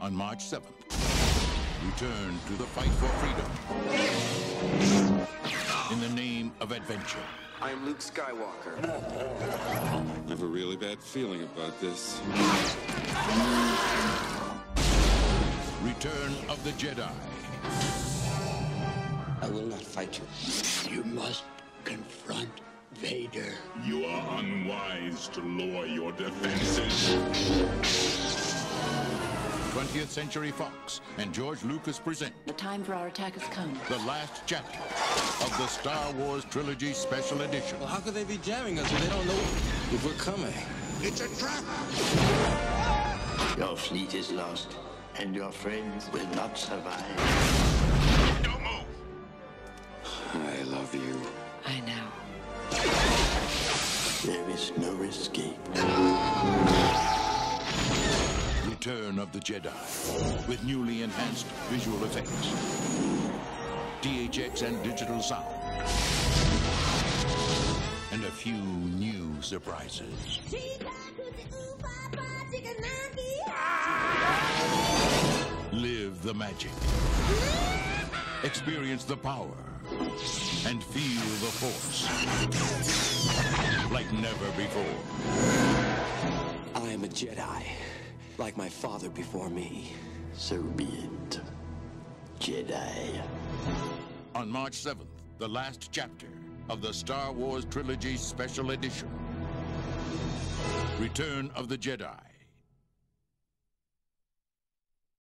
on March 7th. Return to the fight for freedom in the name of adventure. I am Luke Skywalker. I have a really bad feeling about this. Return of the Jedi. I will not fight you. You must confront Vader. You are unwise to lower your defenses. 20th Century Fox and George Lucas present The time for our attack has come. the last chapter of the Star Wars Trilogy Special Edition. Well, how could they be jamming us if they don't know if we're coming? It's a trap! Your fleet is lost, and your friends will not survive. Don't move! I love you. I know. There is no escape. Return of the Jedi with newly enhanced visual effects, THX and digital sound, and a few new surprises. Live the magic. Experience the power. And feel the force. Like never before. I am a Jedi, like my father before me. So be it, Jedi. On March 7th, the last chapter of the Star Wars Trilogy Special Edition. Return of the Jedi.